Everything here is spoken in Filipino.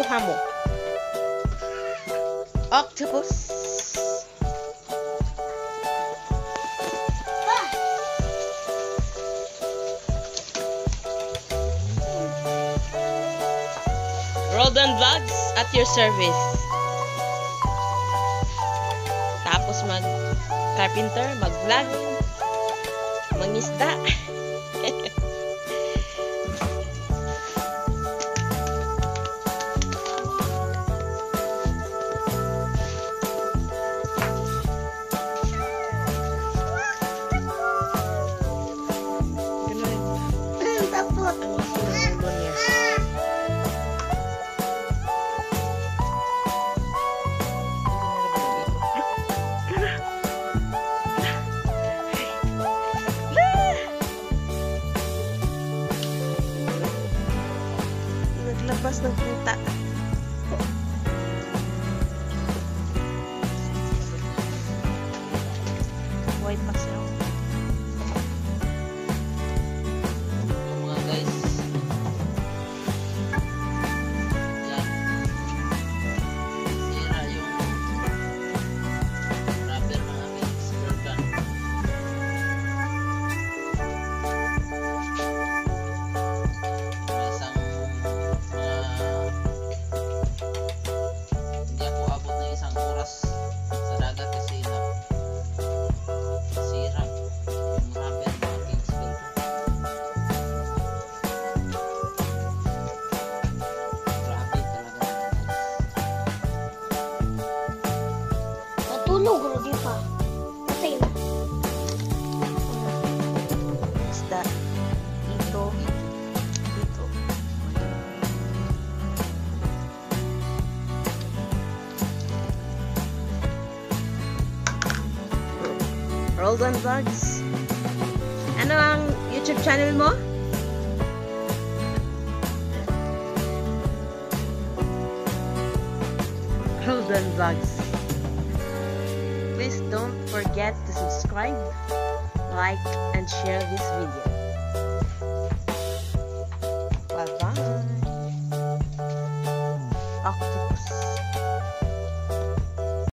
nakuha mo? Octopus. Roldan Vlogs at your service. Tapos mag carpenter, mag vlog, mangisda. Niya. Naglabas ng puta. White pa natulog ro di pa. Patay na. Isda. Dito. Dito. Roldan Vlogs. Ano ang YouTube channel mo? Roldan Vlogs. please don't forget to subscribe, like, and share this video. Bye-bye.